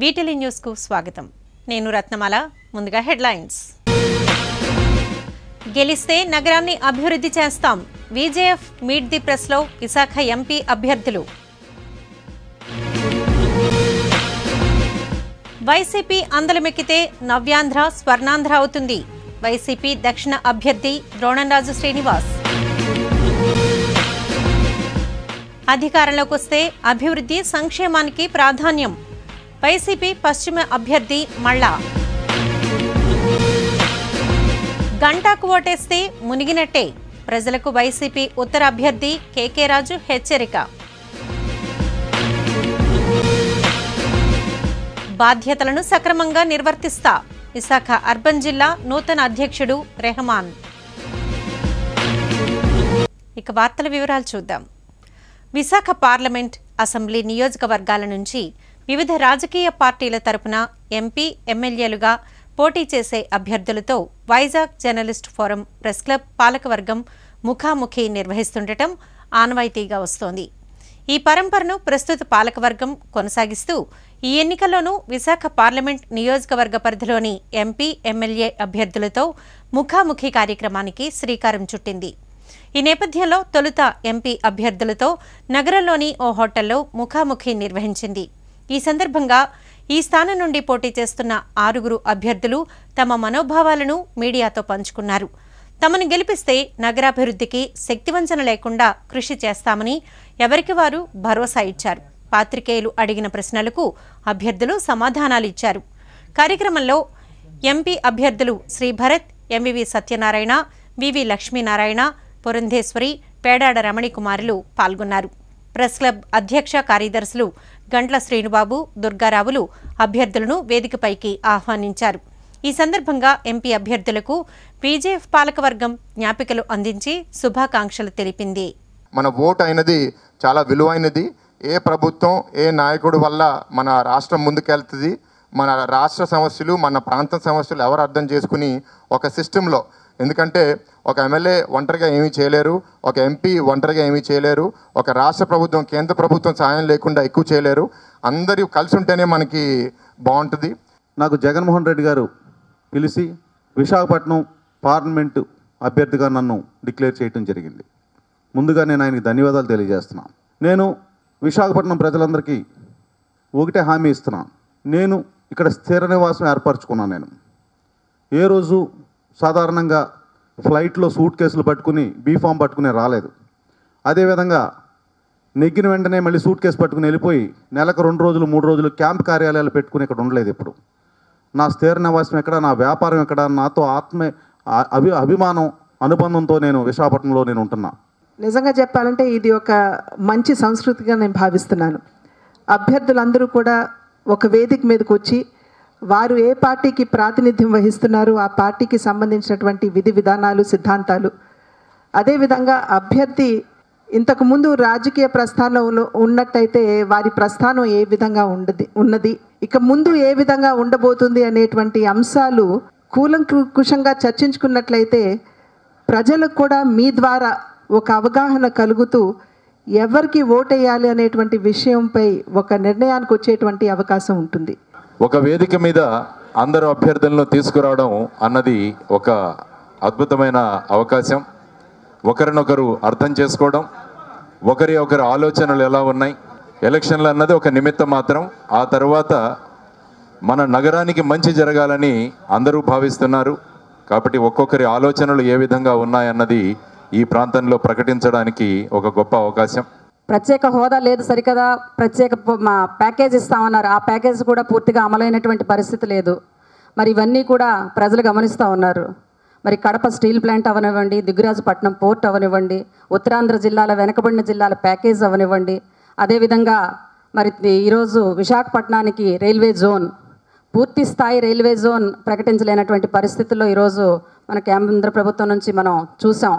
వీటిలి న్యూస్కు స్వాగతం. నేను రత్నమాల ముందుగా హెడ్లైన్స్. గెలిస్తే నగరాన్ని అభివృద్ధి చేస్తాం. విజేఎఫ్ మీట్ ది ప్రెస్లో విశాఖ ఎంపీ అభ్యర్థులు. వైసీపీ అందలమెక్కితే నవ్యాంధ్ర స్వర్ణాంధ్ర అవుతుంది. వైసీపీ దక్షిణ అభ్యర్థి ద్రోణంరాజు శ్రీనివాస్. అధికారంలోకి వస్తే అభివృద్ధి సంక్షేమానికి ప్రాధాన్యం. వైసీపీ పశ్చిమ అభ్యర్థి మళ్ళా. గంటాకు ఓటేస్తే మునిగినట్టే. ప్రజలకు వైసీపీ ఉత్తర అభ్యర్థి కేకే రాజు హెచ్చరిక. బాధ్యతలను సక్రమంగా నిర్వర్తిస్తా. విశాఖ అర్బన్ జిల్లా నూతన అధ్యక్షుడు రెహమాన్. ఇక వార్తల వివరాలు చూద్దాం. విశాఖ పార్లమెంట్ అసెంబ్లీ నియోజకవర్గాల నుంచి వివిధ రాజకీయ పార్టీల తరపున ఎంపీ ఎమ్మెల్యేలుగా పోటీ చేసే అభ్యర్థులతో Vizag journalist forum press club పాలకవర్గం ముఖాముఖి నిర్వహిస్తుండటం ఆనవాయితీగా వస్తోంది. ఈ పరంపరను ప్రస్తుత పాలకవర్గం కొనసాగిస్తూ ఈ ఎన్నికల్లోనూ విశాఖ పార్లమెంట్ నియోజకవర్గ పరిధిలోని ఎంపీ ఎమ్మెల్యే అభ్యర్థులతో ముఖాముఖి కార్యక్రమానికి శ్రీకారం చుట్టింది. ఈ నేపథ్యంలో తొలుత ఎంపీ అభ్యర్థులతో నగరంలోని ఓ హోటల్లో ముఖాముఖి నిర్వహించింది. ఈ సందర్భంగా ఈ స్థానం నుండి పోటీ చేస్తున్న ఆరుగురు అభ్యర్థులు తమ మనోభావాలను మీడియాతో పంచుకున్నారు. తమను గెలిపిస్తే నగరాభివృద్ధికి శక్తివంచన లేకుండా కృషి చేస్తామని ఎవరికి వారు భరోసా ఇచ్చారు. పాత్రికేయులు అడిగిన ప్రశ్నలకు అభ్యర్థులు సమాధానాలు ఇచ్చారు. కార్యక్రమంలో ఎంపీ అభ్యర్థులు శ్రీ భరత్ ఎంవివి సత్యనారాయణ వివి లక్ష్మీనారాయణ పురంధేశ్వరి పేడాడ రమణికుమారులు పాల్గొన్నారు. ప్రెస్ క్లబ్ అధ్యక్ష కార్యదర్శులు గంట్ల శ్రీనుబాబు దుర్గారావులు అభ్యర్థులను వేదికపైకి ఆహ్వానించారు. ఈ సందర్భంగా ఎంపీ అభ్యర్థులకు బీజేఎఫ్ పాలకవర్గం జ్ఞాపికలు అందించి శుభాకాంక్షలు తెలిపింది. మన ఓటు అయినది చాలా విలువైనది. ఏ ప్రభుత్వం ఏ నాయకుడు వల్ల మన రాష్ట్రం ముందుకెళ్తుంది మన రాష్ట్ర సమస్యలు మన ప్రాంతం సమస్యలు ఎవరు అర్థం చేసుకుని ఒక సిస్టంలో ఎందుకంటే ఒక ఎమ్మెల్యే ఒంటరిగా ఏమీ చేయలేరు ఒక ఎంపీ ఒంటరిగా ఏమీ చేయలేరు ఒక రాష్ట్ర ప్రభుత్వం కేంద్ర ప్రభుత్వం సాయం లేకుండా ఎక్కువ చేయలేరు. అందరూ కలిసి ఉంటేనే మనకి బాగుంటుంది. నాకు జగన్మోహన్ రెడ్డి గారు పిలిచి విశాఖపట్నం పార్లమెంటు అభ్యర్థిగా నన్ను డిక్లేర్ చేయడం జరిగింది. ముందుగా నేను ఆయనకి ధన్యవాదాలు తెలియజేస్తున్నాను నేను విశాఖపట్నం ప్రజలందరికీ ఒకటే హామీ ఇస్తున్నాను నేను ఇక్కడ స్థిర నివాసం ఏర్పరచుకున్నాను నేను. ఏ రోజు సాధారణంగా ఫ్లైట్లో సూట్ కేసులు పట్టుకుని బీఫామ్ పట్టుకునే రాలేదు. అదేవిధంగా నెగ్గిన వెంటనే మళ్ళీ సూట్ కేసు పట్టుకుని వెళ్ళిపోయి నెలకు రెండు రోజులు మూడు రోజులు క్యాంప్ కార్యాలయాలు పెట్టుకుని ఇక్కడ ఉండలేదు ఇప్పుడు నా స్థిర నివాసం ఎక్కడ నా వ్యాపారం ఎక్కడ నాతో ఆత్మ అభి అభిమానం అనుబంధంతో నేను విశాఖపట్నంలో నేను ఉంటున్నా. నిజంగా చెప్పాలంటే ఇది ఒక మంచి సంస్కృతిగా నేను భావిస్తున్నాను. అభ్యర్థులందరూ కూడా ఒక వేదిక మీదకి వచ్చి వారు ఏ పార్టీకి ప్రాతినిధ్యం వహిస్తున్నారు ఆ పార్టీకి సంబంధించినటువంటి విధి విధానాలు సిద్ధాంతాలు. అదేవిధంగా అభ్యర్థి ఇంతకుముందు రాజకీయ ప్రస్థానంలో ఉన్నట్టయితే వారి ప్రస్థానం ఏ విధంగా ఉండది ఉన్నది? ఇక ముందు ఏ విధంగా ఉండబోతుంది అనేటువంటి అంశాలు కూలంకుషంగా చర్చించుకున్నట్లయితే ప్రజలకు కూడా మీ ద్వారా ఒక అవగాహన కలుగుతూ ఎవరికి ఓటేయాలి అనేటువంటి విషయంపై ఒక నిర్ణయానికి వచ్చేటువంటి అవకాశం ఉంటుంది. ఒక వేదిక మీద అందరు అభ్యర్థులను తీసుకురావడం అన్నది ఒక అద్భుతమైన అవకాశం. ఒకరినొకరు అర్థం చేసుకోవడం ఒకరి ఒకరి ఆలోచనలు ఎలా ఉన్నాయి ఎలక్షన్లు అన్నది ఒక నిమిత్తం మాత్రం. ఆ తర్వాత మన నగరానికి మంచి జరగాలని అందరూ భావిస్తున్నారు. కాబట్టి ఒక్కొక్కరి ఆలోచనలు ఏ విధంగా ఉన్నాయన్నది ఈ ప్రాంతంలో ప్రకటించడానికి ఒక గొప్ప అవకాశం. ప్రత్యేక హోదా లేదు సరికదా ప్రత్యేక మా ప్యాకేజ్ ఇస్తామన్నారు. ఆ ప్యాకేజ్ కూడా పూర్తిగా అమలైనటువంటి పరిస్థితి లేదు. మరి ఇవన్నీ కూడా ప్రజలు గమనిస్తూ ఉన్నారు. మరి కడప స్టీల్ ప్లాంట్ అవనివ్వండి దిగురాజపట్నం పోర్ట్ అవనివ్వండి ఉత్తరాంధ్ర జిల్లాల వెనకబడిన జిల్లాల ప్యాకేజ్ అవనివ్వండి. అదేవిధంగా మరి ఈరోజు విశాఖపట్నానికి రైల్వే జోన్ పూర్తి స్థాయి రైల్వే జోన్ ప్రకటించలేనటువంటి పరిస్థితుల్లో ఈరోజు మన కేంద్ర ప్రభుత్వం నుంచి మనం చూసాం.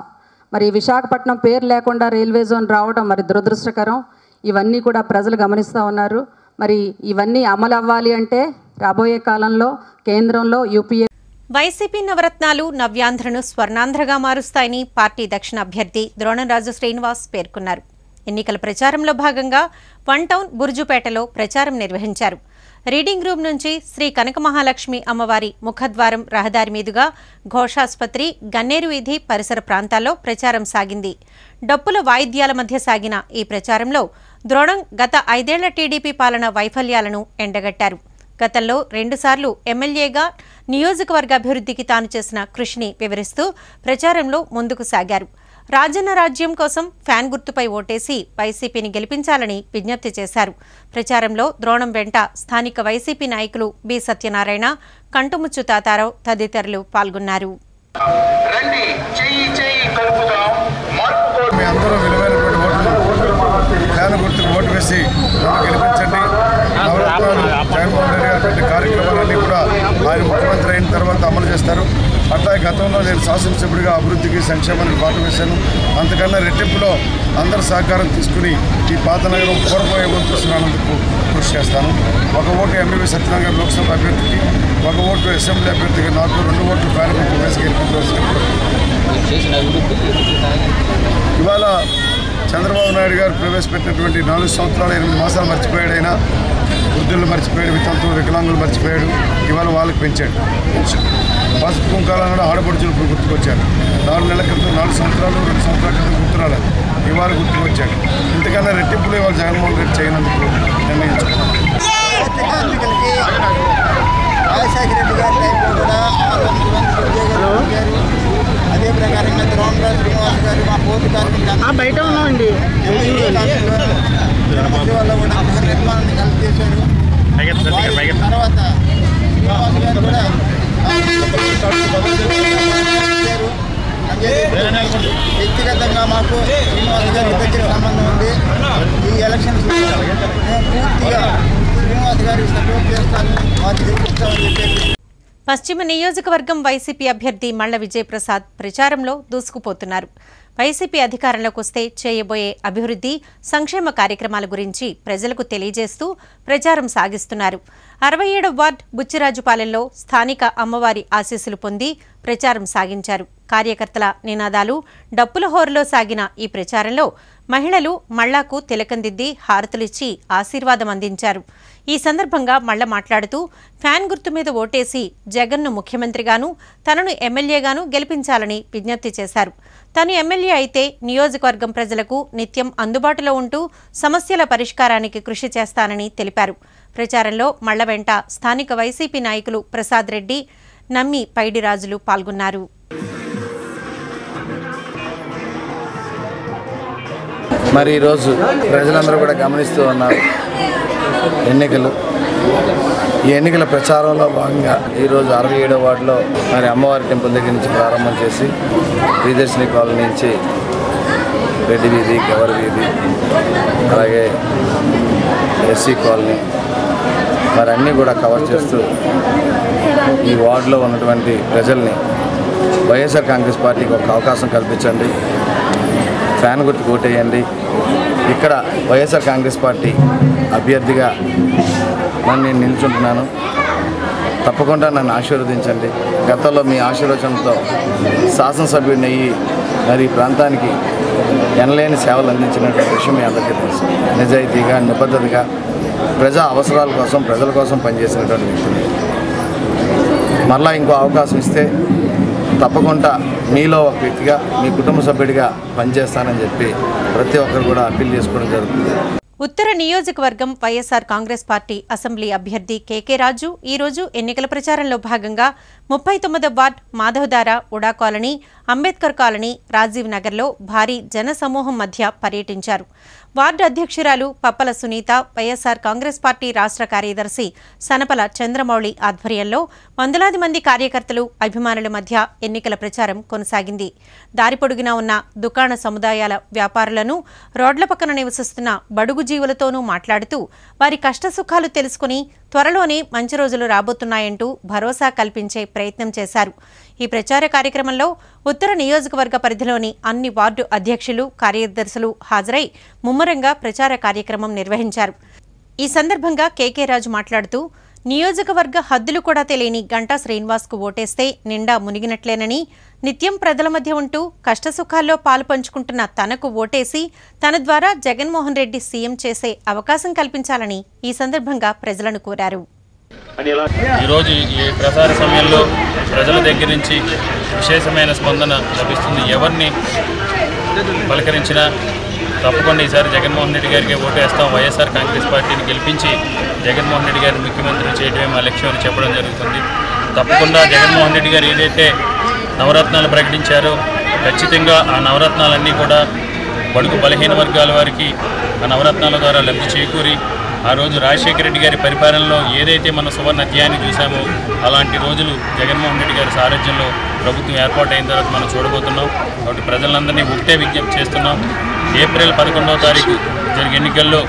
మరి విశాఖపట్నం పేరు లేకుండా రైల్వే జోన్ రావడం మరి దురదృష్టకరం. ఇవన్నీ కూడా ప్రజలు గమనిస్తూ ఉన్నారు. మరి ఇవన్నీ అమలు అవ్వాలి అంటే రాబోయే కాలంలో కేంద్రంలో యూపీఏ వైసీపీ నవరత్నాలు నవ్యాంధ్రను స్వర్ణాంధ్రగా మారుస్తాయని పార్టీ దక్షిణ అభ్యర్థి ద్రోణంరాజు శ్రీనివాస్ పేర్కొన్నారు. ఎన్నికల ప్రచారంలో భాగంగా వన్ టౌన్ బుర్జుపేటలో ప్రచారం నిర్వహించారు. రీడింగ్ రూమ్ నుంచి శ్రీ కనక మహాలక్ష్మి అమ్మవారి ముఖద్వారం రహదారి మీదుగా ఘోషాస్పత్రి గన్నేరు వీధి పరిసర ప్రాంతాల్లో ప్రచారం సాగింది. డప్పుల వాయిద్యాల మధ్య సాగిన ఈ ప్రచారంలో ద్రోణం గత ఐదేళ్ళ టీడీపీ పాలన వైఫల్యాలను ఎండగట్టారు. గతంలో రెండుసార్లు ఎమ్మెల్యేగా నియోజకవర్గ అభివృద్ధికి తాను చేసిన కృషిని వివరిస్తూ ప్రచారంలో ముందుకు సాగారు. రాజన్న రాజ్యం కోసం ఫ్యాన్ గుర్తుపై ఓటేసి వైసీపీని గెలిపించాలని విజ్ఞప్తి చేశారు. ప్రచారంలో ద్రోణం వెంట స్థానిక వైసీపీ నాయకులు బి సత్యనారాయణ కంటుముచ్చు తాతారావు తదితరులు పాల్గొన్నారు. ఆయన ముఖ్యమంత్రి అయిన తర్వాత అమలు చేస్తారు. అట్లా గతంలో నేను శాసనసభ్యుడిగా అభివృద్ధికి సంక్షేమానికి పాటు వేశాను అంతకన్నా రెట్టింపులో అందరి సహకారం తీసుకుని ఈ పాత నగరం పూర్వయోగం తీసుకురానందుకు కృషి చేస్తాను. ఒక ఓటు ఎంబీబీ సత్యనారాయణ లోక్సభ అభ్యర్థికి ఒక ఓటు అసెంబ్లీ అభ్యర్థికి నాకు రెండు ఓట్లు ఫ్యాన్ గుర్తు ఇవాళ చంద్రబాబు నాయుడు గారు ప్రవేశపెట్టినటువంటి నాలుగు సంవత్సరాలు ఎనిమిది మాసాలు మర్చిపోయాడైనా వృద్ధులు మర్చిపోయాడు వితంతులు వికలాంగులు మర్చిపోయాడు ఇవాళ వాళ్ళకి పెంచాడు. పసుపు కుంకాలను కూడా ఆడపడుచులు ఇప్పుడు గుర్తుకొచ్చారు. నాలుగు నెలల క్రితం నాలుగు సంవత్సరాలు రెండు సంవత్సరాల క్రితం గుర్తురాలేదు. ఇవాళ గుర్తుకొచ్చాడు. ఇంతకన్నా రెట్టింపులు ఇవాళ జగన్మోహన్ రెడ్డి చేయనందుకు నిర్ణయించుకున్నాను రాజశేఖర రెడ్డి గారి టైంలో కూడా ఆరు అదే ప్రకారంగా ద్రోణరాజు శ్రీనివాస్ గారు మా పోటీ కార్మికులు బయట ఉన్నామండి. వల్ల కూడా నిర్మాణాన్ని కలిసి చేశారు తర్వాత శ్రీనివాస్ గారు కూడా వ్యక్తిగతంగా మాకు శ్రీనివాస్ గారికి దగ్గర సంబంధం ఉంది ఈ ఎలక్షన్స్ పూర్తిగా శ్రీనివాస్ గారికి సపోర్ట్ చేస్తాను వారికి గెలిపిస్తామని చెప్పేసి పశ్చిమ నియోజకవర్గం వైసీపీ అభ్యర్థి మళ్ళ విజయప్రసాద్ ప్రచారంలో దూసుకుపోతున్నారు. వైసీపీ అధికారంలోకి వస్తే చేయబోయే అభివృద్ధి సంక్షేమ కార్యక్రమాల గురించి ప్రజలకు తెలియజేస్తూ ప్రచారం సాగిస్తున్నారు. అరవై ఏడవ వార్డ్ బుచ్చిరాజుపాలెంలో స్థానిక అమ్మవారి ఆశీస్సులు పొంది ప్రచారం సాగించారు. కార్యకర్తల నినాదాలు డప్పుల హోరులో సాగిన ఈ ప్రచారంలో మహిళలు మళ్ళాకు తిలకందిద్ది హారతులిచ్చి ఆశీర్వాదం అందించారు. ఈ సందర్భంగా మళ్ళ మాట్లాడుతూ ఫ్యాన్ గుర్తు మీద ఓటేసి జగన్ను ముఖ్యమంత్రిగాను తనను ఎమ్మెల్యేగాను గెలిపించాలని విజ్ఞప్తి చేశారు. తను ఎమ్మెల్యే అయితే నియోజకవర్గం ప్రజలకు నిత్యం అందుబాటులో ఉంటూ సమస్యల పరిష్కారానికి కృషి చేస్తానని తెలిపారు. ప్రచారంలో మళ్ళ వెంట స్థానిక వైసీపీ నాయకులు ప్రసాద్ రెడ్డి నమ్మి పైడిరాజులు పాల్గొన్నారు. మరి ఈరోజు ప్రజలందరూ కూడా గమనిస్తూ ఉన్నారు. ఎన్నికలు. ఈ ఎన్నికల ప్రచారంలో భాగంగా ఈరోజు అరవై ఏడో వార్డులో మరి అమ్మవారి టెంపుల్ దగ్గర నుంచి ప్రారంభం చేసి ప్రియదర్శిని కాలనీ నుంచి రెడ్డి వీధి గవర్ వీధి అలాగే ఎస్సీ కాలనీ మరి అన్నీ కూడా కవర్ చేస్తూ ఈ వార్డులో ఉన్నటువంటి ప్రజల్ని వైఎస్ఆర్ కాంగ్రెస్ పార్టీకి ఒక అవకాశం కల్పించండి. ఫ్యాన్ గుర్తు కోటేయండి ఇక్కడ వైఎస్ఆర్ కాంగ్రెస్ పార్టీ అభ్యర్థిగా నన్ను నేను నిల్చుంటున్నాను. తప్పకుండా నన్ను ఆశీర్వదించండి. గతంలో మీ ఆశీర్వచనంతో శాసనసభ్యుడిని అయ్యి మరి ప్రాంతానికి ఎనలేని సేవలు అందించినటువంటి విషయం మీ అందరికీ తెలుసు. నిజాయితీగా నిబద్ధతగా ప్రజా అవసరాల కోసం ప్రజల కోసం పనిచేసినటువంటి వ్యక్తిని మరలా ఇంకో అవకాశం ఇస్తే తప్పకుండా మీలో ఒక వ్యక్తిగా మీ కుటుంబ సభ్యుడిగా పనిచేస్తానని చెప్పి ప్రతి ఒక్కరు కూడా అప్పీల్ చేసుకోవడం జరుగుతుంది. ఉత్తర నియోజకవర్గం వైఎస్ఆర్ కాంగ్రెస్ పార్టీ అసెంబ్లీ అభ్యర్థి కేకే రాజు ఈ రోజు ఎన్నికల ప్రచారంలో భాగంగా ముప్పై తొమ్మిదో ward Madhavadhara UDA colony Ambedkar colony Rajiv నగర్లో భారీ జనసమూహం మధ్య పర్యటించారు. వార్డు అధ్యక్షురాలు పప్పల సునీత వైఎస్ఆర్ కాంగ్రెస్ పార్టీ రాష్ట్ర కార్యదర్శి సనపల చంద్రమౌళి ఆధ్వర్యంలో వందలాది మంది కార్యకర్తలు అభిమానుల మధ్య ఎన్నికల ప్రచారం కొనసాగింది. దారి పొడుగునా ఉన్న దుకాణ సముదాయాల వ్యాపారులను రోడ్ల పక్కన నివసిస్తున్న బడుగు జీవులతోనూ మాట్లాడుతూ వారి కష్టసుఖాలు తెలుసుకుని త్వరలోనే మంచి రోజులు రాబోతున్నాయంటూ భరోసా కల్పించే ప్రయత్నం చేశారు. ఈ ప్రచార కార్యక్రమంలో ఉత్తర నియోజకవర్గ పరిధిలోని అన్ని వార్డు అధ్యక్షులు కార్యదర్శులు హాజరై ముమ్మరంగా ప్రచార కార్యక్రమం నిర్వహించారు. ఈ సందర్భంగా కేకే రాజు మాట్లాడుతూ నియోజకవర్గ హద్దులు కూడా తెలియని గంటా శ్రీనివాస్కు ఓటేస్తే నిండా మునిగినట్లేనని నిత్యం ప్రజల మధ్య ఉంటూ కష్టసుఖాల్లో పాలు పంచుకుంటున్న తనకు ఓటేసి తన ద్వారా జగన్మోహన్ రెడ్డి సీఎం చేసే అవకాశం కల్పించాలని ఈ సందర్భంగా ప్రజలను కోరారు. ఈరోజు ఈ ప్రసార సమయంలో ప్రజల దగ్గర నుంచి విశేషమైన స్పందన లభిస్తుంది. ఎవరిని పలకరించినా తప్పకుండా ఈసారి జగన్మోహన్ రెడ్డి గారికి ఓటేస్తాం. వైఎస్ఆర్ కాంగ్రెస్ పార్టీని గెలిపించి జగన్మోహన్ రెడ్డి గారిని ముఖ్యమంత్రి చేయడమే మా లక్ష్యం అని చెప్పడం జరుగుతుంది. తప్పకుండా జగన్మోహన్ రెడ్డి గారు ఏదైతే నవరత్నాలు ప్రకటించారో ఖచ్చితంగా ఆ నవరత్నాలన్నీ కూడా బడుగు బలహీన వర్గాల వారికి ఆ నవరత్నాల ద్వారా లబ్ధి చేకూరి ఆ రోజు రాజశేఖర రెడ్డి గారి పరిపాలనలో ఏదైతే మన సువర్ణ అధ్యాయాన్ని చూసామో అలాంటి రోజులు జగన్మోహన్ రెడ్డి గారి సారథ్యంలో ప్రభుత్వం ఏర్పాటైన తర్వాత మనం చూడబోతున్నాం. కాబట్టి ప్రజలందరినీ ఒకటే విజ్ఞప్తి చేస్తున్నాం. ఏప్రిల్ పదకొండవ తారీఖు జరిగే ఎన్నికల్లో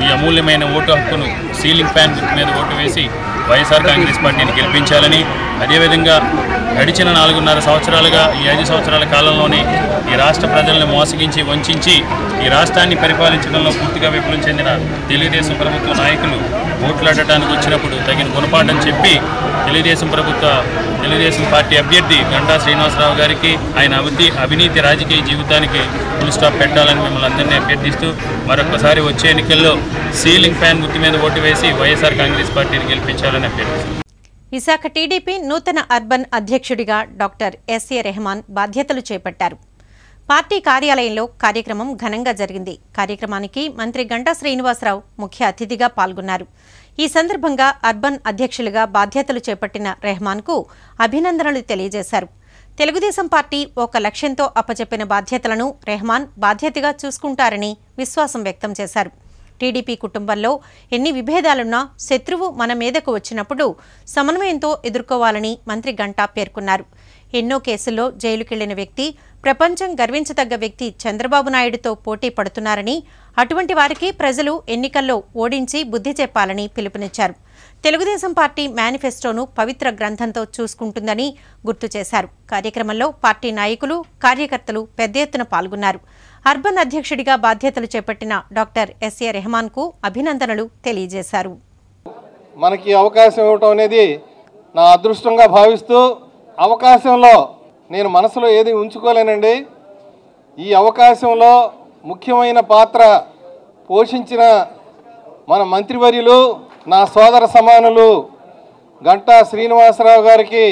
మీ అమూల్యమైన ఓటు హక్కును సీలింగ్ ఫ్యాన్ గుర్తు మీద ఓటు వేసి వైఎస్ఆర్ కాంగ్రెస్ పార్టీని గెలిపించాలని అదేవిధంగా గడిచిన నాలుగున్నర సంవత్సరాలుగా ఈ ఐదు సంవత్సరాల కాలంలోనే ఈ రాష్ట్ర ప్రజలను మోసగించి వంచి ఈ రాష్ట్రాన్ని పరిపాలించడంలో పూర్తిగా విఫలం చెందిన తెలుగుదేశం ప్రభుత్వ నాయకులు ఓట్లాడటానికి వచ్చినప్పుడు తగిన గుణపాఠం చెప్పి తెలుగుదేశం ప్రభుత్వ తెలుగుదేశం పార్టీ అభ్యర్థి గంటా శ్రీనివాసరావు గారికి ఆయన అవిధి అవినీతి రాజకీయ జీవితానికి ఫుల్ స్టాప్ పెట్టాలని మిమ్మల్ని అందరినీ అభ్యర్థిస్తూ మరొకసారి వచ్చే ఎన్నికల్లో సీలింగ్ ఫ్యాన్ గుర్తు మీద ఓటు వేసి వైఎస్ఆర్ కాంగ్రెస్ పార్టీని గెలిపించాలని అభ్యర్థిస్తున్నాను విశాఖ టీడీపీ నూతన అర్బన్ అధ్యక్షుడిగా డాక్టర్ ఎస్ఏ రెహమాన్ బాధ్యతలు చేపట్టారు. పార్టీ కార్యాలయంలో కార్యక్రమం ఘనంగా జరిగింది. కార్యక్రమానికి మంత్రి గంటా శ్రీనివాసరావు ముఖ్య అతిథిగా పాల్గొన్నారు. ఈ సందర్భంగా అర్బన్ అధ్యక్షులుగా బాధ్యతలు చేపట్టిన రెహమాన్కు అభినందనలు తెలియజేశారు. తెలుగుదేశం పార్టీ ఒక లక్ష్యంతో అప్పచెప్పిన బాధ్యతలను రెహమాన్ బాధ్యతగా చూసుకుంటారని విశ్వాసం వ్యక్తం చేశారు. టీడీపీ కుటుంబంలో ఎన్ని విభేదాలున్నా శత్రువు మన మీదకు వచ్చినప్పుడు సమన్వయంతో ఎదుర్కోవాలని మంత్రి గంటా పేర్కొన్నారు. ఎన్నో కేసుల్లో జైలుకెళ్ళిన వ్యక్తి ప్రపంచం గర్వించదగ్గ వ్యక్తి చంద్రబాబు నాయుడుతో పోటీ పడుతున్నారని అటువంటి వారికి ప్రజలు ఎన్నికల్లో ఓడించి బుద్ధి చెప్పాలని పిలుపునిచ్చారు. తెలుగుదేశం పార్టీ మేనిఫెస్టోను పవిత్ర గ్రంథంతో చూసుకుంటుందని గుర్తు చేశారు. కార్యక్రమంలో పార్టీ నాయకులు కార్యకర్తలు పెద్ద ఎత్తున పాల్గొన్నారు. అర్బన్ అధ్యక్షుడిగా బాధ్యతలు చేపట్టిన డాక్టర్ ఎస్ఏ రెహమాన్కు అభినందనలు తెలియజేశారు. మనకి అవకాశం ఇవ్వటం అనేది నా అదృష్టంగా భావిస్తూ అవకాశంలో నేను మనసులో ఏది ఉంచుకోలేనండి. ఈ అవకాశంలో ముఖ్యమైన పాత్ర పోషించిన మన మంత్రివర్యులు నా సోదర సమానులు గంటా శ్రీనివాసరావు గారికి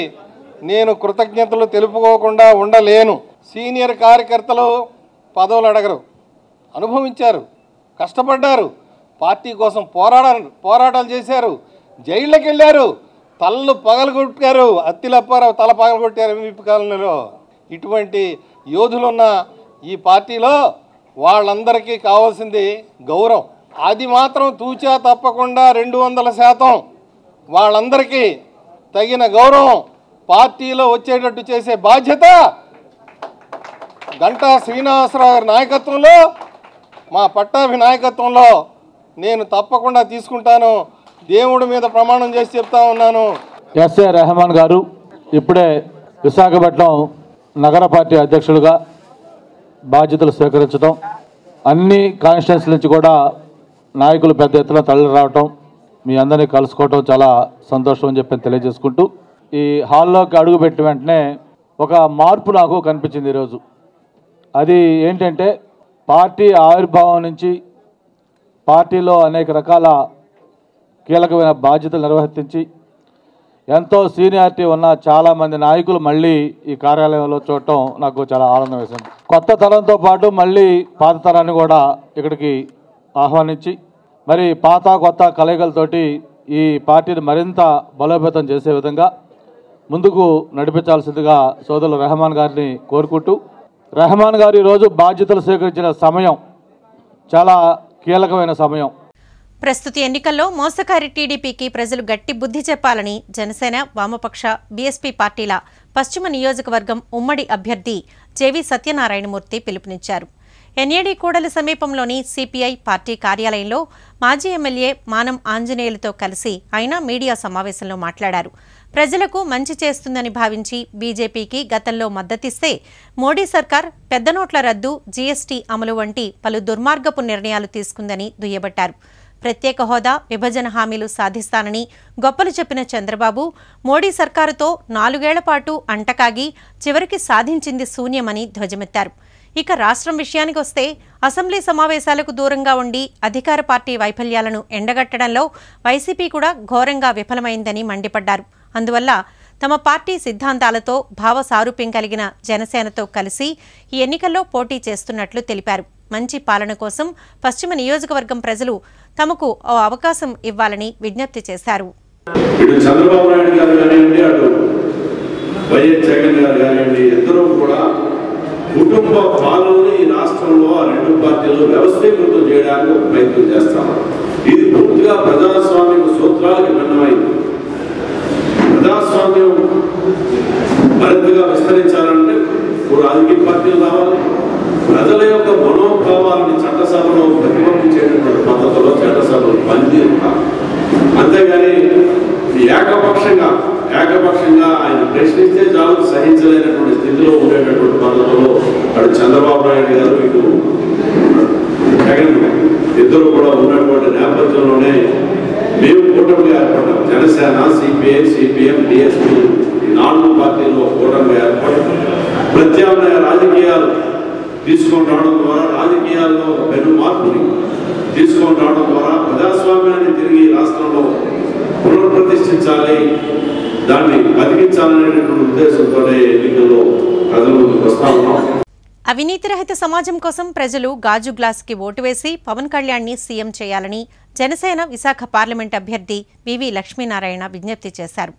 నేను కృతజ్ఞతలు తెలుపుకోకుండా ఉండలేను. సీనియర్ కార్యకర్తలు పదవులు అడగరు. అనుభవించారు. కష్టపడ్డారు. పార్టీ కోసం పోరాడ పోరాటాలు చేశారు. జైళ్ళకి వెళ్ళారు తలలు పగలగొట్టారు. అత్తిలప్పారావు తల పగలగొట్టారు ఎంపీ కాలనీలో. ఇటువంటి యోధులున్న ఈ పార్టీలో వాళ్ళందరికీ కావాల్సింది గౌరవం. అది మాత్రం తూచా తప్పకుండా రెండు వందల శాతం వాళ్ళందరికీ తగిన గౌరవం. పార్టీలో వచ్చేటట్టు చేసే బాధ్యత గంటా శ్రీనివాసరావు గారి నాయకత్వంలో మా పట్టాభి నాయకత్వంలో నేను తప్పకుండా తీసుకుంటాను. దేవుడి మీద ప్రమాణం చేసి చెప్తా ఉన్నాను. ఎస్ఏ రెహమాన్ గారు ఇప్పుడే విశాఖపట్నం నగర పార్టీ అధ్యక్షులుగా బాధ్యతలు స్వీకరించడం అన్ని కాన్స్టిట్యున్సీ నుంచి కూడా నాయకులు పెద్ద ఎత్తున తరలి రావటం మీ అందరినీ కలుసుకోవటం చాలా సంతోషం అని చెప్పి తెలియజేసుకుంటూ ఈ హాల్లోకి అడుగుపెట్టిన వెంటనే ఒక మార్పు నాకు కనిపించింది ఈరోజు. అది ఏంటంటే పార్టీ ఆవిర్భావం నుంచి పార్టీలో అనేక రకాల కీలకమైన బాధ్యతలు నిర్వర్తించి ఎంతో సీనియారిటీ ఉన్న చాలామంది నాయకులు మళ్ళీ ఈ కార్యాలయంలో చూడటం నాకు చాలా ఆనందం వేసింది. కొత్త తరంతో పాటు మళ్ళీ పాత తరాన్ని కూడా ఇక్కడికి ఆహ్వానించి మరి పాత కొత్త కలయికలతోటి ఈ పార్టీని మరింత బలోపేతం చేసే విధంగా ముందుకు నడిపించాల్సిందిగా సోదరులు రెహమాన్ గారిని కోరుకుంటూ రెహమాన్ గారు ఈరోజు బాధ్యతలు స్వీకరించిన సమయం చాలా కీలకమైన సమయం. ప్రస్తుత ఎన్నికల్లో మోసకారి టీడీపీకి ప్రజలు గట్టి బుద్ధి చెప్పాలని జనసేన వామపక్ష బీఎస్పీ పార్టీల పశ్చిమ నియోజకవర్గం ఉమ్మడి అభ్యర్థి జేవి సత్యనారాయణమూర్తి పిలుపునిచ్చారు. ఎన్ఏడి కూడలి సమీపంలోని సిపిఐ పార్టీ కార్యాలయంలో మాజీ ఎమ్మెల్యే మానం ఆంజనేయులతో కలిసి ఆయన మీడియా సమావేశంలో మాట్లాడారు. ప్రజలకు మంచి చేస్తుందని భావించి బీజేపీకి గతంలో మద్దతిస్తే మోడీ సర్కార్ పెద్ద నోట్ల రద్దు జీఎస్టీ అమలు వంటి పలు దుర్మార్గపు నిర్ణయాలు తీసుకుందని దుయ్యబట్టారు. ప్రత్యేక హోదా విభజన హామీలు సాధిస్తానని గొప్పలు చెప్పిన చంద్రబాబు మోడీ సర్కారుతో నాలుగేళ్ళ పాటు అంటకాగి చివరికి సాధించింది శూన్యమని ధ్వజమెత్తారు. ఇక రాష్ట్రం విషయానికి వస్తే అసెంబ్లీ సమావేశాలకు దూరంగా ఉండి అధికార పార్టీ వైఫల్యాలను ఎండగట్టడంలో వైసీపీ కూడా ఘోరంగా విఫలమైందని మండిపడ్డారు. అందువల్ల తమ పార్టీ సిద్ధాంతాలతో భావ సారూప్యం కలిగిన జనసేనతో కలిసి ఈ ఎన్నికల్లో పోటీ చేస్తున్నట్లు తెలిపారు. మంచి పాలన కోసం పశ్చిమ నియోజకవర్గం ప్రజలు తమకు ఓ అవకాశం ఇవ్వాలని విజ్ఞప్తి చేశారు. చంద్రబాబు నాయుడు గారు కానివ్వండి అటు వైఎస్ జగన్ గారు కానివ్వండి ఇద్దరూ కూడా కుటుంబ పాలనని ఈ రాష్ట్రంలో ఆ రెండు పార్టీలు వ్యవస్థీకృతం చేయడానికి ప్రయత్నం చేస్తాం. ఇది పూర్తిగా ప్రజాస్వామ్య సూత్రాలకు భిన్నమైంది. ప్రజాస్వామ్యం మరింతగా విస్తరించాలంటే ఓ రాజకీయ పార్టీలు రావాలి ప్రజల యొక్క మనోభావాలని చట్టసభలో ప్రతిబింబించేటటువంటి పద్ధతిలో చట్టసభలో పనిచేయాలి అంతేగాని ఏకపక్షంగా ఏకపక్షంగా ఆయన ప్రశ్నిస్తే చాలు సహించలేనటువంటి స్థితిలో ఉండేటటువంటి పద్ధతిలో అటు చంద్రబాబు నాయుడు గారు ఇటు జగన్ ఇద్దరు కూడా ఉన్నటువంటి నేపథ్యంలోనే కూటమి ఏర్పడడం జనసేన సిపిఐ సిపిఎం డిఎస్పి ఈ నాలుగు పార్టీల్లో కూటమి ఏర్పడడం ప్రత్యామ్నాయ రాజకీయాలు తీసుకొని రావడం ద్వారా రాజకీయాల్లో పెను మార్పుని తీసుకొని రావడం ద్వారా ప్రజాస్వామ్యాన్ని తిరిగి రాష్ట్రంలో పునఃప్రతిష్ఠించాలి దాన్ని బతికించాలనేటువంటి ఉద్దేశంతోనే ఎన్నికల్లో ప్రజల ముందుకు వస్తా ఉన్నాం అవినీతి రహిత సమాజం కోసం ప్రజలు గాజు గ్లాస్కి ఓటు వేసి పవన్ కళ్యాణ్ని సీఎం చేయాలని జనసేన విశాఖ పార్లమెంట్ అభ్యర్థి వివి లక్ష్మీనారాయణ విజ్ఞప్తి చేశారు.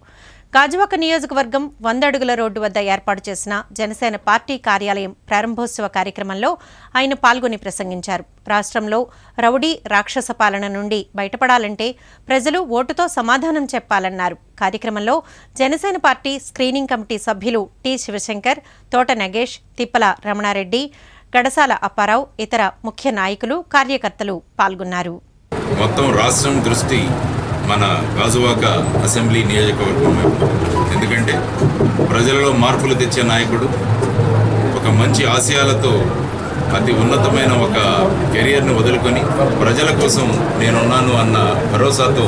గాజువాక నియోజకవర్గం వంద అడుగుల రోడ్డు వద్ద ఏర్పాటు చేసిన జనసేన పార్టీ కార్యాలయం ప్రారంభోత్సవ కార్యక్రమంలో ఆయన పాల్గొని ప్రసంగించారు. రాష్ట్రంలో రౌడీ రాక్షస పాలన నుండి బయటపడాలంటే ప్రజలు ఓటుతో సమాధానం చెప్పాలన్నారు. కార్యక్రమంలో జనసేన పార్టీ స్క్రీనింగ్ కమిటీ సభ్యులు టి శివశంకర్ తోట నగేష్ తిప్పల రమణారెడ్డి గడసాల అప్పారావు ఇతర ముఖ్య నాయకులు కార్యకర్తలు పాల్గొన్నారు. మొత్తం రాష్ట్రం దృష్టి మన గాజువాక అసెంబ్లీ నియోజకవర్గం వైపు. ఎందుకంటే ప్రజలలో మార్పులు తెచ్చే నాయకుడు ఒక మంచి ఆశయాలతో అతి ఉన్నతమైన ఒక కెరియర్ను వదులుకొని ప్రజల కోసం నేనున్నాను అన్న భరోసాతో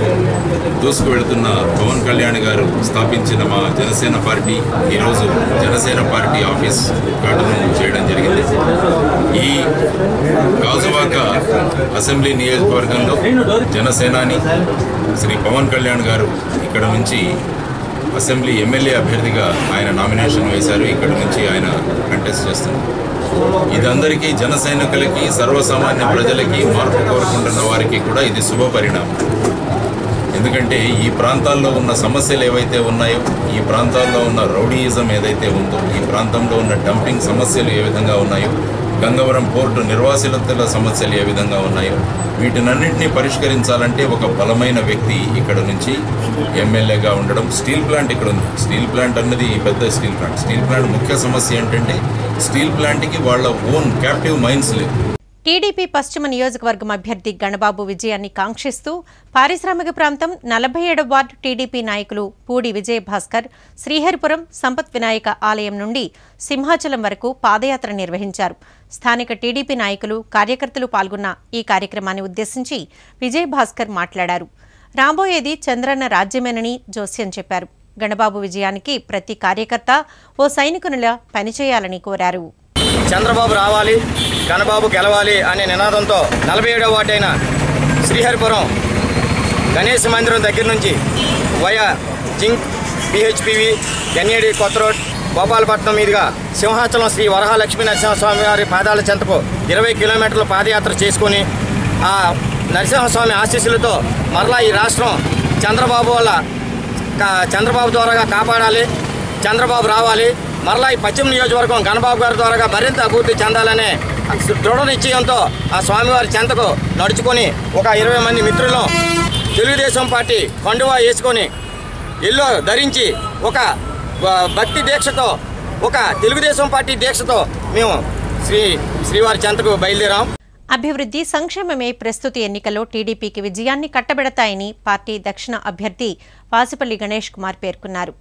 దూసుకువెళ్తున్న పవన్ కళ్యాణ్ గారు స్థాపించిన మా జనసేన పార్టీ ఈరోజు జనసేన పార్టీ ఆఫీస్ ఉద్ఘాటనం చేయడం జరిగింది. ఈ గాజువాక అసెంబ్లీ నియోజకవర్గంలో జనసేనాని శ్రీ పవన్ కళ్యాణ్ గారు ఇక్కడ నుంచి అసెంబ్లీ ఎమ్మెల్యే అభ్యర్థిగా ఆయన నామినేషన్ వేశారు. ఇక్కడ నుంచి ఆయన కంటెస్ట్ చేస్తున్నారు. ఇదందరికీ జన సైనికులకి సర్వసామాన్య ప్రజలకి మార్పు కోరుకుంటున్న వారికి కూడా ఇది శుభ పరిణామం. ఎందుకంటే ఈ ప్రాంతాల్లో ఉన్న సమస్యలు ఏవైతే ఉన్నాయో ఈ ప్రాంతాల్లో ఉన్న రౌడీయిజం ఏదైతే ఉందో ఈ ప్రాంతంలో ఉన్న డంపింగ్ సమస్యలు ఏ విధంగా ఉన్నాయో గంగవరం పోర్టు నిర్వాసితుల సమస్యలు ఏ విధంగా ఉన్నాయో వీటినన్నింటినీ పరిష్కరించాలంటే ఒక బలమైన వ్యక్తి ఇక్కడ నుంచి ఎమ్మెల్యేగా ఉండడం. స్టీల్ ప్లాంట్ ఇక్కడ ఉంది. స్టీల్ ప్లాంట్ అన్నది పెద్ద స్టీల్ ప్లాంట్. స్టీల్ ప్లాంట్ ముఖ్య సమస్య ఏంటంటే స్టీల్ ప్లాంట్కి వాళ్ళ ఓన్ క్యాప్టివ్ మైన్స్ లేవు టీడీపీ పశ్చిమ నియోజకవర్గం అభ్యర్థి గణబాబు విజయాన్ని కాంక్షిస్తూ పారిశ్రామిక ప్రాంతం నలభై ఏడవ వార్డు టీడీపీ నాయకులు పూడి విజయభాస్కర్ శ్రీహరిపురం సంపత్ వినాయక ఆలయం నుండి సింహాచలం వరకు పాదయాత్ర నిర్వహించారు. స్థానిక టీడీపీ నాయకులు కార్యకర్తలు పాల్గొన్న ఈ కార్యక్రమాన్ని ఉద్దేశించి విజయభాస్కర్ మాట్లాడారు. రాబోయేది చంద్రన్న రాజ్యమేనని జోస్యం చెప్పారు. గణబాబు విజయానికి ప్రతి కార్యకర్త ఓ సైనికునిలా పనిచేయాలని కోరారు. చంద్రబాబు రావాలి గణబాబు గెలవాలి అనే నినాదంతో నలభై ఏడవ వాటైన శ్రీహరిపురం గణేష్ మందిరం దగ్గర నుంచి వయా జింక్ పిహెచ్పివి ఎన్ఏడి కొత్త రోడ్ గోపాలపట్నం మీదుగా సింహాచలం శ్రీ వరహాలక్ష్మీ నరసింహస్వామి వారి పాదాల చెంతకు ఇరవై కిలోమీటర్ల పాదయాత్ర చేసుకొని ఆ నరసింహస్వామి ఆశీస్సులతో మరలా ఈ రాష్ట్రం చంద్రబాబు వల్ల చంద్రబాబు ద్వారాగా కాపాడాలి చంద్రబాబు రావాలి. మరలా ఈ పశ్చిమ నియోజకవర్గం గణబాబు గారి ద్వారా మరింత అభివృద్ధి చెందాలనే దృఢ నిశ్చయంతో ఆ స్వామివారి చెంతకు నడుచుకొని ఒక ఇరవై మంది మిత్రులను తెలుగుదేశం పార్టీ కండువా వేసుకొని ఇల్లు ధరించి ఒక భక్తి దీక్షతో ఒక తెలుగుదేశం పార్టీ దీక్షతో మేము శ్రీ శ్రీవారి చెంతకు బయలుదేరాం. అభివృద్ధి సంక్షేమమే ప్రస్తుత ఎన్నికల్లో టీడీపీకి విజయాన్ని కట్టబెడతాయని పార్టీ దక్షిణ అభ్యర్థి వాసిపల్లి గణేష్ కుమార్ పేర్కొన్నారు.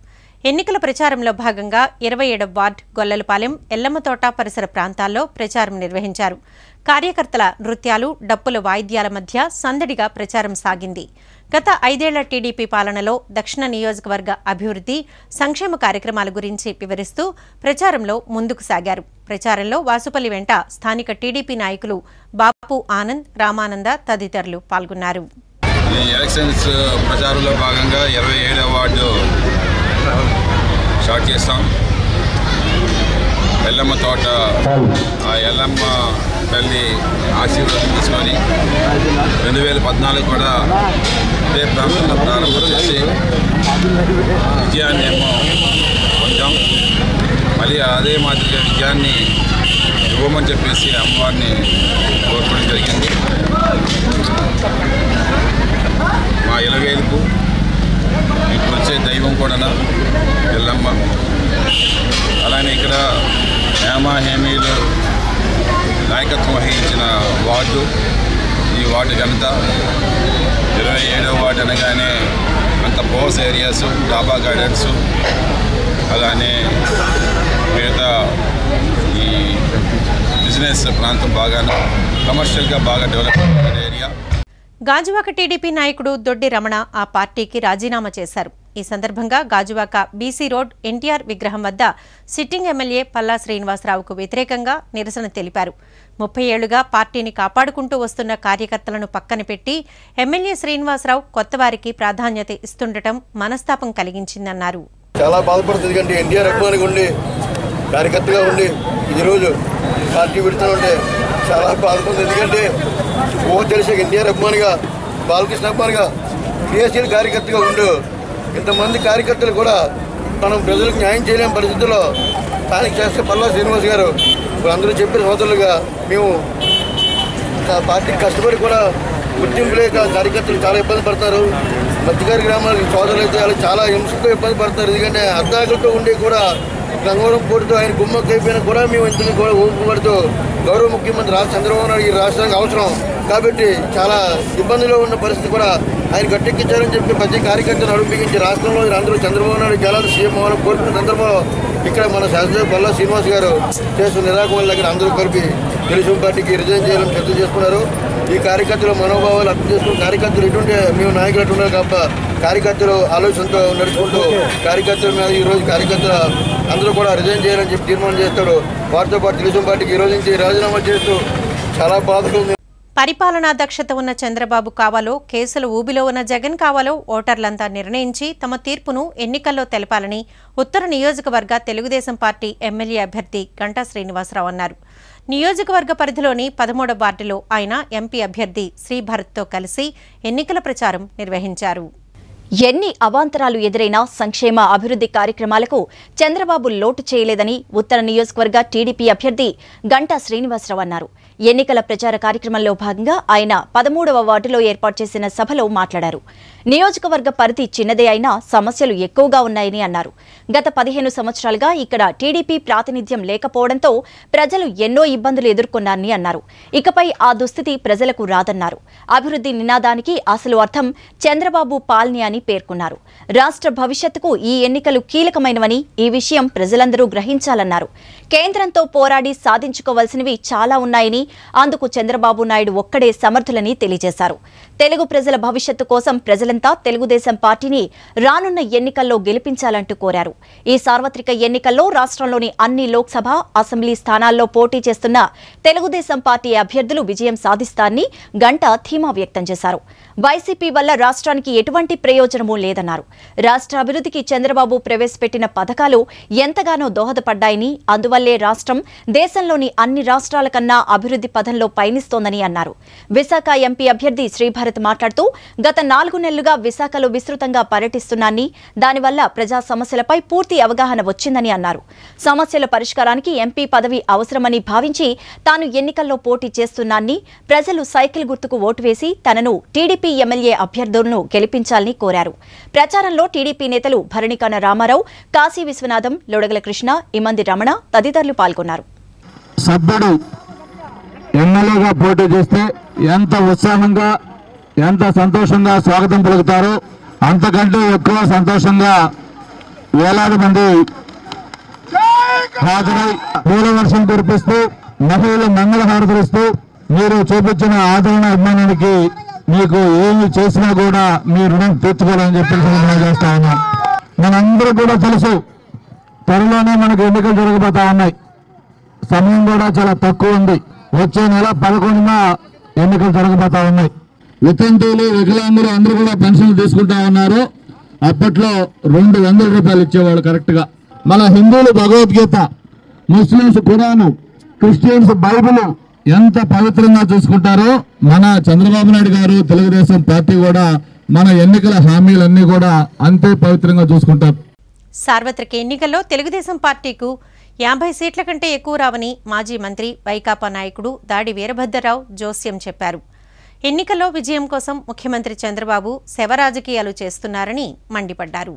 ఎన్నికల ప్రచారంలో భాగంగా ఇరవై ఏడవ వార్డ్ గొల్లలపాలెం ఎల్లమ్మతోట పరిసర ప్రాంతాల్లో ప్రచారం నిర్వహించారు. కార్యకర్తల నృత్యాలు డప్పుల వాయిద్యాల మధ్య సందడిగా ప్రచారం సాగింది. గత ఐదేళ్ళ టీడీపీ పాలనలో దక్షిణ నియోజకవర్గ అభివృద్ధి సంక్షేమ కార్యక్రమాల గురించి వివరిస్తూ ప్రచారంలో ముందుకు సాగారు. ప్రచారంలో వాసుపల్లి వెంట స్థానిక టీడీపీ నాయకులు బాపు ఆనంద్ రామానంద తదితరులు పాల్గొన్నారు. ఈ ఎలక్షన్స్ ప్రచారంలో భాగంగా ఇరవై ఏడవ వార్డు స్టార్ట్ చేస్తాం. ఎల్లమ్మ తోట ఆ ఎల్లమ్మ తల్లి ఆశీర్వాదం తీసుకొని రెండు వేల పద్నాలుగు కూడా ఇదే ప్రాంతంలో ప్రారంభం చేసి విజయాన్ని ఏమో మళ్ళీ అదే మాదిరిగా విజయాన్ని ఇవ్వమని చెప్పేసి అమ్మవారిని కోరుకోవడం జరిగింది. మా ఇలవేలుపు మీకు వచ్చే దైవం కూడా ఎల్లమ్మ. అలానే ఇక్కడ హేమ హేమీలు నాయకత్వం వహించిన వార్డు ఈ వార్డు ఘనత. ఇరవై ఏడవ వార్డు అనగానే అంత పోస్ ఏరియాస్ డాబా గార్డెన్స్ అలానే మిగతా ఈ బిజినెస్ ప్రాంతం బాగాను కమర్షియల్గా బాగా డెవలప్ ఏరియా గాజువాక టీడీపీ నాయకుడు దొడ్డి రమణ ఆ పార్టీకి రాజీనామా చేశారు. ఈ సందర్భంగా గాజువాక బీసీ రోడ్ ఎన్టీఆర్ విగ్రహం వద్ద సిట్టింగ్ ఎమ్మెల్యే పల్లా శ్రీనివాసరావుకు వ్యతిరేకంగా నిరసన తెలిపారు. ముప్పై ఏళ్ళుగా పార్టీని కాపాడుకుంటూ వస్తున్న కార్యకర్తలను పక్కన పెట్టి ఎమ్మెల్యే శ్రీనివాసరావు కొత్తవారికి ప్రాధాన్యత ఇస్తుండటం మనస్తాపం కలిగించిందన్నారు. చాలా బాధపడుతుంది ఎందుకంటే ఎన్టీఆర్ అభిమానికి ఉండి కార్యకర్తగా ఉండి ఈరోజు పార్టీ విడుతూ ఉంటే చాలా బాధపడుతుంది. ఎందుకంటే ఊహ తెలిసే ఎన్టీఆర్ అభిమానిగా బాలకృష్ణ అభిమానిగా క్రియాశీల కార్యకర్తగా ఉండు ఇంతమంది కార్యకర్తలు కూడా మనం ప్రజలకు న్యాయం చేయలేని పరిస్థితుల్లో స్థానిక శాస్త్ర పల్లా శ్రీనివాస్ గారు. అందరూ చెప్పిన సోదరులుగా మేము పార్టీకి కష్టపడి కూడా గుర్తింపు లేక కార్యకర్తలు చాలా ఇబ్బంది పడతారు. మధ్యగారి గ్రామాలకి సోదరులు అయితే వాళ్ళు చాలా హింసతో ఇబ్బంది పడతారు. ఎందుకంటే అర్ధాకులతో ఉండి కూడా గంగవరం పోటీతో ఆయన గుమ్మకి అయిపోయినా కూడా మేము ఇంతని కూడా ఊపిపడుతూ గౌరవ ముఖ్యమంత్రి రాష్ట్ర చంద్రబాబు నాయుడు ఈ రాష్ట్రానికి అవసరం. కాబట్టి చాలా ఇబ్బందిలో ఉన్న పరిస్థితి కూడా ఆయన గట్టెక్కించారని చెప్పి ప్రతి కార్యకర్తను అడుగుపించి రాష్ట్రంలో అందరూ చంద్రబాబు నాయుడు గెలాలి సీఎం అవ్వాలని కోరుకున్న సందర్భంలో ఇక్కడ మన శాసనసభ బల్లా శ్రీనివాస్ గారు చేస్తున్న నిరాకరణ దగ్గర అందరూ కలిపి తెలుగుదేశం పార్టీకి రిజైన్ చేయాలని చర్చ చేసుకున్నారు. ఈ కార్యకర్తల మనోభావాలు అర్థం చేసుకుని కార్యకర్తలు ఎటువంటి మేము నాయకులు అటు ఉన్నారు కాబట్టి కార్యకర్తలు ఆలోచనతో నడుచుకుంటూ కార్యకర్తల మీద ఈరోజు రోజు కార్యకర్తల అందరూ కూడా రిజైన్ చేయాలని చెప్పి తీర్మానం చేస్తారు. వారితో పాటు తెలుగుదేశం పార్టీకి ఈరోజు నుంచి రాజీనామా చేస్తూ చాలా బాధపడుతుంది పరిపాలనా దక్షత ఉన్న చంద్రబాబు కావాలో కేసుల ఊబిలో ఉన్న జగన్ కావాలో ఓటర్లంతా నిర్ణయించి తమ తీర్పును ఎన్నికల్లో తెలపాలని ఉత్తర నియోజకవర్గ తెలుగుదేశం పార్టీ ఎమ్మెల్యే అభ్యర్థి గంటా శ్రీనివాసరావు అన్నారు. నియోజకవర్గ పరిధిలోని పదమూడవ వార్డులో ఆయన ఎంపీ అభ్యర్థి శ్రీభరత్తో కలిసి ఎన్నికల ప్రచారం నిర్వహించారు. ఎన్ని అవాంతరాలు ఎదురైనా సంక్షేమ అభివృద్ధి కార్యక్రమాలకు చంద్రబాబు లోటు చేయలేదని ఉత్తర నియోజకవర్గ టీడీపీ అభ్యర్థి గంటా శ్రీనివాసరావు అన్నారు. ఎన్నికల ప్రచార కార్యక్రమంలో భాగంగా ఆయన పదమూడవ వార్డులో ఏర్పాటు చేసిన సభలో మాట్లాడారు. నియోజకవర్గ పరిధి చిన్నదే అయినా సమస్యలు ఎక్కువగా ఉన్నాయని అన్నారు. గత పదిహేను సంవత్సరాలుగా ఇక్కడ టీడీపీ ప్రాతినిధ్యం లేకపోవడంతో ప్రజలు ఎన్నో ఇబ్బందులు ఎదుర్కొన్నారని అన్నారు. ఇకపై ఆ దుస్థితి ప్రజలకు రాదన్నారు. అభివృద్ధి నినాదానికి అసలు అర్థం చంద్రబాబు పాలన అని పేర్కొన్నారు. రాష్ట్ర భవిష్యత్తుకు ఈ ఎన్నికలు కీలకమైనవని ఈ విషయం ప్రజలందరూ గ్రహించాలన్నారు. కేంద్రంతో పోరాడి సాధించుకోవాల్సినవి చాలా ఉన్నాయని అందుకు చంద్రబాబు నాయుడు ఒక్కడే సమర్థులని తెలియజేశారు. తెలుగు ప్రజల భవిష్యత్తు కోసం ప్రజలంతా తెలుగుదేశం పార్టీని రానున్న ఎన్నికల్లో గెలిపించాలంటూ కోరారు. ఈ సార్వత్రిక ఎన్నికల్లో రాష్ట్రంలోని అన్ని లోక్సభ అసెంబ్లీ స్థానాల్లో పోటీ చేస్తున్న తెలుగుదేశం పార్టీ అభ్యర్థులు విజయం సాధిస్తారని గంట ధీమా వ్యక్తం చేశారు. వైసీపీ వల్ల రాష్ట్రానికి ఎటువంటి ప్రయోజనమూ లేదన్నారు. రాష్ట్ర అభివృద్ధికి చంద్రబాబు ప్రవేశపెట్టిన పథకాలు ఎంతగానో దోహదపడ్డాయని అందువల్లే రాష్ట్రం దేశంలోని అన్ని రాష్ట్రాల కన్నా అభివృద్ధి పథంలో పయనిస్తోందని అన్నారు. విశాఖ ఎంపీ అభ్యర్థి శ్రీభారత్ మాట్లాడుతూ గత నాలుగు నెలలుగా విశాఖలో విస్తృతంగా పర్యటిస్తున్నానని దానివల్ల ప్రజా సమస్యలపై పూర్తి అవగాహన వచ్చిందని అన్నారు. సమస్యల పరిష్కారానికి ఎంపీ పదవి అవసరమని భావించి తాను ఎన్నికల్లో పోటీ చేస్తున్నానని ప్రజలు సైకిల్ గుర్తుకు ఓటు వేసి తనను టీడీపీ ఎమ్మెల్యే అభ్యర్థులను గెలిపించాలని కోరారు. ప్రచారంలో టీడీపీ నేతలు భరణికాన రామారావు కాశీ విశ్వనాథం లొడగల కృష్ణ ఇమంది రమణ తదితరులు పాల్గొన్నారు. సభ్యుడు ఎమ్మెల్యేగా పోటీ చేస్తే ఎంత ఉత్సాహంగా ఎంత సంతోషంగా స్వాగతం పలుకుతారో అంతకంటే ఎక్కువ సంతోషంగా వేలాది మంది హాజరై పూలవర్షం కురిపిస్తూ మహిళలు మంగళ హారతులిస్తూ మీరు చూపించిన ఆదరణ అభిమానానికి మీకు ఏమి చేసినా కూడా మీ రుణం తీర్చుకోవాలని చెప్పేసి మనం చేస్తా ఉన్నాం. మనందరూ కూడా తెలుసు త్వరలోనే మనకు ఎన్నికలు జరగబోతా ఉన్నాయి. సమయం కూడా చాలా తక్కువ ఉంది. వచ్చే నెల పదకొండున ఎన్నికలు జరగబోతా ఉన్నాయి. వితంతువులు వికలాంగులు అందరూ కూడా పెన్షన్లు తీసుకుంటా ఉన్నారు. అప్పట్లో రెండు వందల రూపాయలు ఇచ్చేవాళ్ళు కరెక్ట్గా. మన హిందువులు Bhagavadgita Muslims Quran Christians Bible ఎంత పవిత్రంగా చూసుకుంటారో మన చంద్రబాబు నాయుడు గారు తెలుగుదేశం పార్టీ కూడా మన ఎన్నికల హామీలన్నీ కూడా అంతే పవిత్రంగా చూసుకుంటారు. సార్వత్రిక ఎన్నికల్లో తెలుగుదేశం పార్టీకు యాభై సీట్ల కంటే ఎక్కువ రావని మాజీ మంత్రి వైకాపా నాయకుడు దాడి వీరభద్రరావు జోస్యం చెప్పారు. ఎన్నికల్లో విజయం కోసం ముఖ్యమంత్రి చంద్రబాబు శవ రాజకీయాలు చేస్తున్నారని మండిపడ్డారు.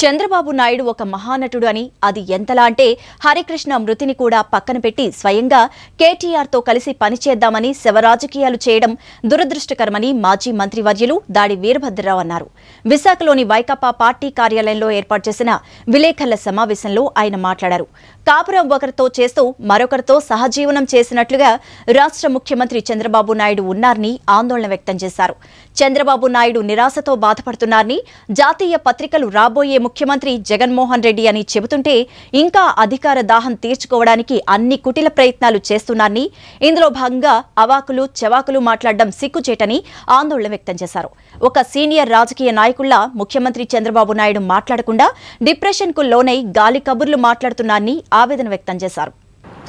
చంద్రబాబు నాయుడు ఒక మహానటుడు అని అది ఎంతలా అంటే హరికృష్ణ మృతిని కూడా పక్కన పెట్టి స్వయంగా కేటీఆర్తో కలిసి పనిచేద్దామని శవరాజకీయాలు చేయడం దురదృష్టకరమని మాజీ మంత్రివర్యులు దాడి వీరభద్రరావు అన్నారు. విశాఖలోని వైకాపా పార్టీ కార్యాలయంలో ఏర్పాటు చేసిన విలేకరుల సమావేశంలో ఆయన మాట్లాడారు. కాపురం ఒకరితో చేస్తూ మరొకరితో సహజీవనం చేసినట్లుగా రాష్ట్ర ముఖ్యమంత్రి చంద్రబాబు నాయుడు ఉన్నారని ఆందోళన వ్యక్తం చేశారు. చంద్రబాబు నాయుడు నిరాశతో బాధపడుతున్నారని జాతీయ పత్రికలు రాబోయే ముఖ్యమంత్రి జగన్మోహన్ రెడ్డి అని చెబుతుంటే ఇంకా అధికార దాహం తీర్చుకోవడానికి అన్ని కుటిల ప్రయత్నాలు చేస్తున్నారని ఇందులో భాగంగా అవాకులు చెవాకులు మాట్లాడడం సిగ్గుచేటని ఆందోళన వ్యక్తం చేశారు. ఒక సీనియర్ రాజకీయ నాయకుల్లా ముఖ్యమంత్రి చంద్రబాబు నాయుడు మాట్లాడకుండా డిప్రెషన్కు లోనై గాలి కబుర్లు మాట్లాడుతున్నారని ఆవేదన వ్యక్తం చేశారు.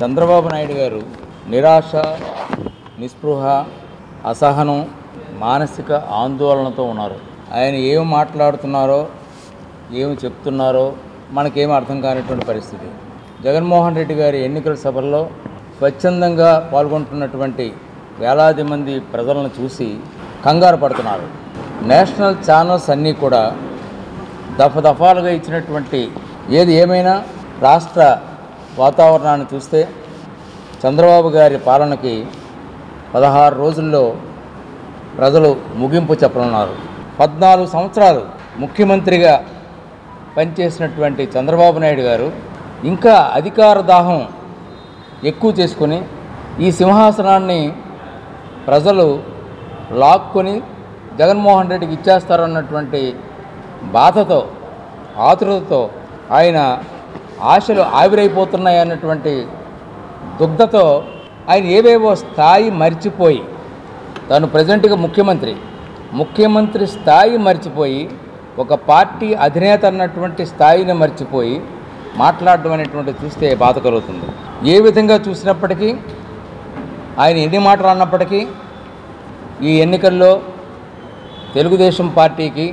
చంద్రబాబు నాయుడు గారు నిరాశ నిస్పృహ అసహనం మానసిక ఆందోళనతో ఉన్నారు. ఆయన ఏం మాట్లాడుతున్నారో ఏమి చెప్తున్నారో మనకేం అర్థం కానిటువంటి పరిస్థితి. జగన్మోహన్ రెడ్డి గారి ఎన్నికల సభల్లో స్వచ్ఛందంగా పాల్గొంటున్నటువంటి వేలాది మంది ప్రజలను చూసి కంగారు పడుతున్నారు. నేషనల్ ఛానల్స్ అన్నీ కూడా దఫదఫాలుగా ఇచ్చినటువంటి ఏది ఏమైనా రాష్ట్ర వాతావరణాన్ని చూస్తే చంద్రబాబు గారి పాలనకి పదహారు రోజుల్లో ప్రజలు ముగింపు చెప్పనున్నారు. పద్నాలుగు సంవత్సరాలు ముఖ్యమంత్రిగా పనిచేసినటువంటి చంద్రబాబు నాయుడు గారు ఇంకా అధికార దాహం ఎక్కువ చేసుకొని ఈ సింహాసనాన్ని ప్రజలు లాక్కొని జగన్మోహన్ రెడ్డికి ఇచ్చేస్తారన్నటువంటి బాధతో ఆతురతతో ఆయన ఆశలు ఆవిరైపోతున్నాయి అన్నటువంటి దుగ్ధతో ఆయన ఏవేవో స్థాయి మర్చిపోయి తాను ప్రజెంట్గా ముఖ్యమంత్రి ముఖ్యమంత్రి స్థాయి మర్చిపోయి ఒక పార్టీ అధినేత అన్నటువంటి స్థాయిని మర్చిపోయి మాట్లాడడం అనేటువంటి చూస్తే బాధ కలుగుతుంది ఏ విధంగా చూసినప్పటికీ ఆయన ఎన్ని మాటలు అన్నప్పటికీ ఈ ఎన్నికల్లో తెలుగుదేశం పార్టీకి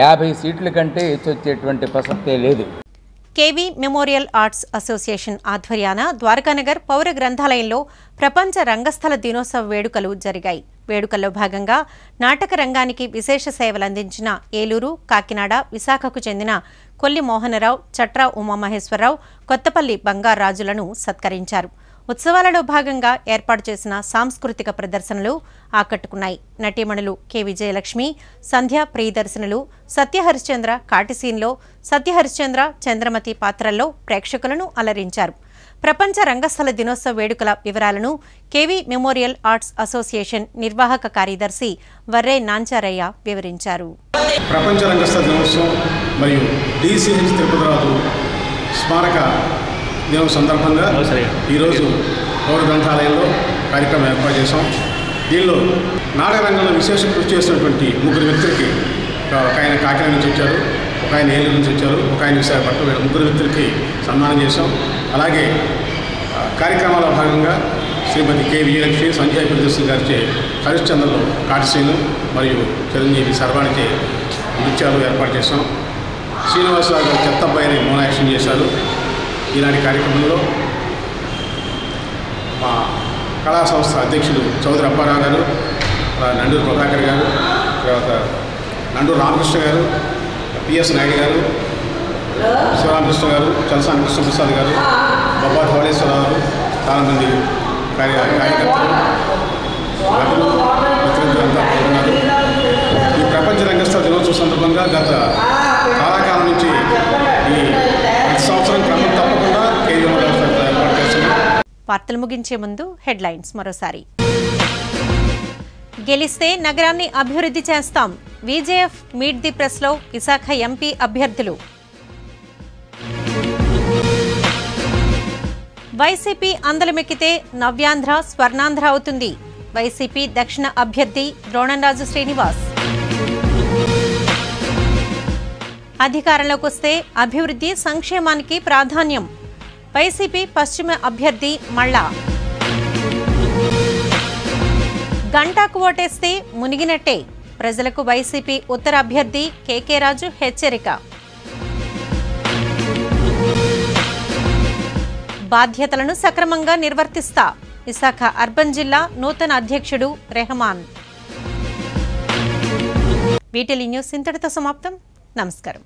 యాభై సీట్ల కంటే ఎచ్చొచ్చేటువంటి ప్రసక్తే లేదు. కేవీ మెమోరియల్ ఆర్ట్స్ అసోసియేషన్ ఆధ్వర్యాన ద్వారకానగర్ పౌర గ్రంథాలయంలో ప్రపంచ రంగస్థల దినోత్సవ వేడుకలు జరిగాయి. వేడుకల్లో భాగంగా నాటక రంగానికి విశేష సేవలందించిన ఏలూరు కాకినాడ విశాఖకు చెందిన కొల్లి మోహనరావు చట్రా ఉమామహేశ్వరరావు కొత్తపల్లి బంగారాజులను సత్కరించారు. ఉత్సవాలలో భాగంగా ఏర్పాటు చేసిన సాంస్కృతిక ప్రదర్శనలు ఆకట్టుకున్నాయి. నటీమణులు కె. విజయలక్ష్మి సంధ్య ప్రియదర్శనులు సత్యహరిశ్చంద్ర కాటిసీన్లో సత్యహరిశ్చంద్ర చంద్రమతి పాత్రల్లో ప్రేక్షకులను అలరించారు. ప్రపంచ రంగస్థల దినోత్సవ వేడుకల వివరాలను కేవీ మెమోరియల్ ఆర్ట్స్ అసోసియేషన్ నిర్వాహక కార్యదర్శి వర్రే నాంచారయ్య వివరించారు. ప్రపంచ రంగస్థల దినోత్సవం మరియు డిసిహెచ్ తిరుపతిరాజు స్మారక దినం సందర్భంగా ఈరోజు పౌర గ్రంథాలయంలో కార్యక్రమం ఏర్పాటు చేశాం. దీనిలో నాటక రంగంలో విశేష కృషి చేసినటువంటి ముగ్గురు వ్యక్తులకి ఒక ఆయన కాకినాడ నుంచి వచ్చారు ఒక ఆయన ఏలూరు నుంచి వచ్చారు ఒక ఆయన విశాఖపట్నం వీళ్ళ ముగ్గురు వ్యక్తులకి సన్మానం చేశాం. అలాగే కార్యక్రమాల భాగంగా శ్రీమతి కె విజయలక్ష్మి సంజయ్ ప్రదర్శన్ గారిచే హరిశ్చంద్రలో కాటిశ్రీను మరియు చిరంజీవి సర్వాణిచే నృత్యాలు ఏర్పాటు చేశాం. శ్రీనివాసరావు గారు చెత్తబ్బాయిని మౌన యాక్షన్ చేశారు. ఈనాటి కార్యక్రమంలో మా కళా సంస్థ అధ్యక్షులు చౌదరి అప్పారావు గారు నండూరు ప్రభాకర్ గారు తర్వాత నండూరు రామకృష్ణ గారు పిఎస్ నాయుడు గారు శివరామకృష్ణ గారు చలసాని కృష్ణప్రసాద్ గారు బొబ్బా ధవళేశ్వరరావు గారు చాలామంది కార్య కార్యకర్తలు నటులు, పాల్గొన్నారు ఈ ప్రపంచ రంగస్థల దినోత్సవం సందర్భంగా గత కాలాకాలం నుంచి ఈ ప్రతి సంవత్సరం క్రమం తప్పకుండా కేవీ ఏర్పాటు చేస్తున్నాం వార్తలు ముగించే ముందు హెడ్లైన్స్ మరోసారి. గెలిస్తే నగరాన్ని అభివృద్ధి చేస్తాం. విజేఎఫ్ మీట్ ది ప్రెస్లో విశాఖ ఎంపీ అభ్యర్థులు. వైసీపీ అందలమెక్కితే నవ్యాంధ్ర స్వర్ణాంధ్ర అవుతుంది. వైసీపీ దక్షిణ అభ్యర్థి ద్రోణంరాజు శ్రీనివాస్. అధికారంలోకి వస్తే అభివృద్ధి సంక్షేమానికి ప్రాధాన్యం. వైసీపీ పశ్చిమ అభ్యర్థి మళ్ళా. గంటాకు ఓటేస్తే మునిగినట్టే. ప్రజలకు వైసీపీ ఉత్తర అభ్యర్థి కేకే రాజు హెచ్చరిక. బాధ్యతలను సక్రమంగా నిర్వర్తిస్తా. విశాఖ అర్బన్ జిల్లా నూతన అధ్యక్షుడు రెహమాన్. వీటిలి న్యూస్ ఇంతటితో సమాప్తం. నమస్కారం.